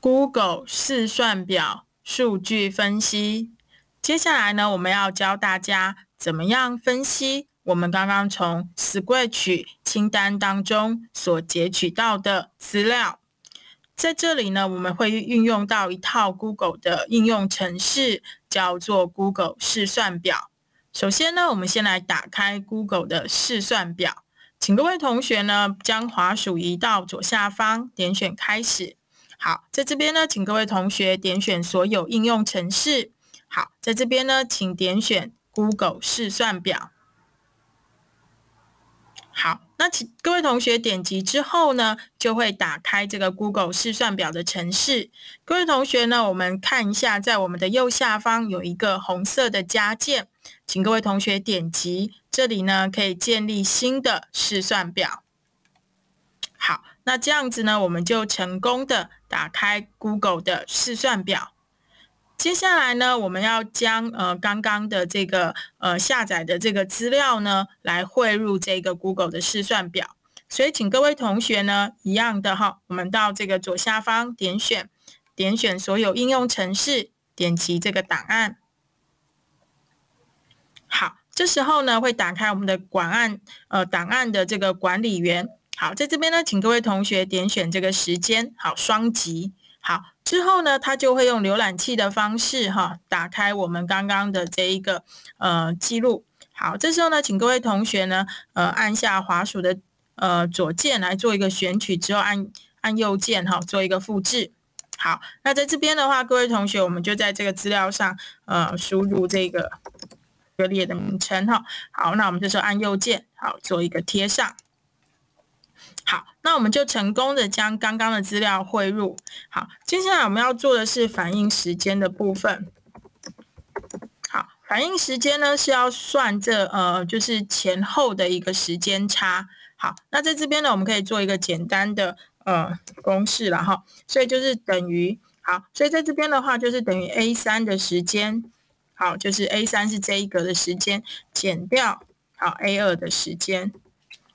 Google 试算表数据分析。接下来呢，我们要教大家怎么样分析我们刚刚从 Scratch 清单当中所截取到的资料。在这里呢，我们会运用到一套 Google 的应用程式，叫做 Google 试算表。首先呢，我们先来打开 Google 的试算表，请各位同学呢将滑鼠移到左下方，点选开始。好，在这边呢，请各位同学点选所有应用程式。好，在这边呢，请点选 Google 试算表。好，那请各位同学点击之后呢，就会打开这个 Google 试算表的程式。各位同学呢，我们看一下，在我们的右下方有一个红色的加键，请各位同学点击，这里呢可以建立新的试算表。好，那这样子呢，我们就成功的打开 Google 的试算表。接下来呢，我们要将呃刚刚的这个呃下载的这个资料呢，来汇入这个 Google 的试算表。所以，请各位同学呢，一样的哈，我们到这个左下方点选，点选所有应用程式，点击这个档案。好，这时候呢，会打开我们的管案呃档案的这个管理员。好，在这边呢，请各位同学点选这个时间，好，双击，好，之后呢，它就会用浏览器的方式，哈，打开我们刚刚的这一个呃记录。好，这时候呢，请各位同学呢，呃，按下滑鼠的呃左键来做一个选取，之后按按右键，哈，做一个复制。好，那在这边的话，各位同学，我们就在这个资料上，呃，输入这个格列的名称，哈。好，那我们这时候按右键，好，做一个贴上。好，那我们就成功的将刚刚的资料汇入。好，接下来我们要做的是反应时间的部分。好，反应时间呢是要算这呃就是前后的一个时间差。好，那在这边呢，我们可以做一个简单的呃公式了哈。所以就是等于好，所以在这边的话就是等于 A 三的时间，好，就是 A 三是这一格的时间减掉好 A 二的时间，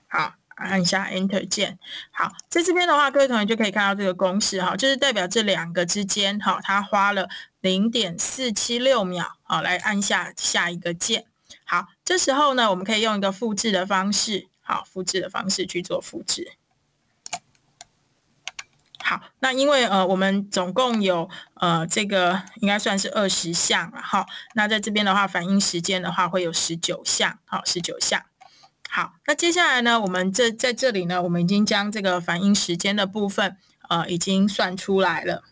好。按下 Enter 键，好，在这边的话，各位同学就可以看到这个公式哈，就是代表这两个之间哈，它花了零点四七六秒，好，来按下下一个键，好，这时候呢，我们可以用一个复制的方式，好，复制的方式去做复制，好，那因为呃，我们总共有呃这个应该算是二十项了哈，那在这边的话，反应时间的话会有十九项，好，十九项。好，那接下来呢？我们这在这里呢，我们已经将这个反应时间的部分，呃，已经算出来了。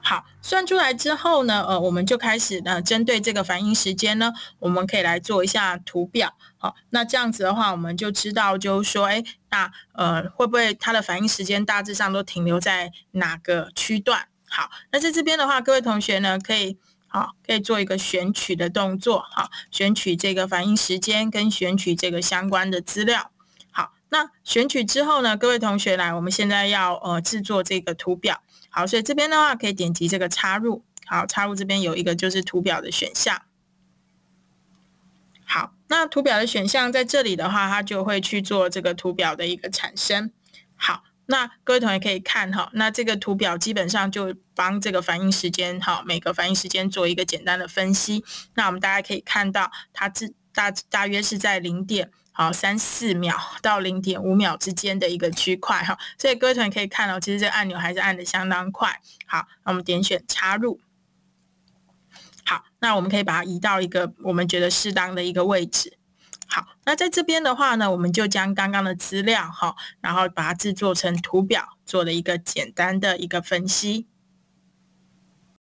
好，算出来之后呢，呃，我们就开始呢，针对这个反应时间呢，我们可以来做一下图表。好，那这样子的话，我们就知道，就是说，哎，那呃，会不会它的反应时间大致上都停留在哪个区段？好，那在这边的话，各位同学呢，可以。好，可以做一个选取的动作。好，选取这个反应时间跟选取这个相关的资料。好，那选取之后呢，各位同学来，我们现在要呃制作这个图表。好，所以这边的话可以点击这个插入。好，插入这边有一个就是图表的选项。好，那图表的选项在这里的话，它就会去做这个图表的一个产生。好。那各位同学可以看哈，那这个图表基本上就帮这个反应时间哈，每个反应时间做一个简单的分析。那我们大家可以看到，它自大大约是在零点好三四秒到零点五秒之间的一个区块哈，所以各位同学可以看到，其实这个按钮还是按的相当快。好，那我们点选插入。好，那我们可以把它移到一个我们觉得适当的一个位置。好，那在这边的话呢，我们就将刚刚的资料哈，然后把它制作成图表，做了一个简单的一个分析。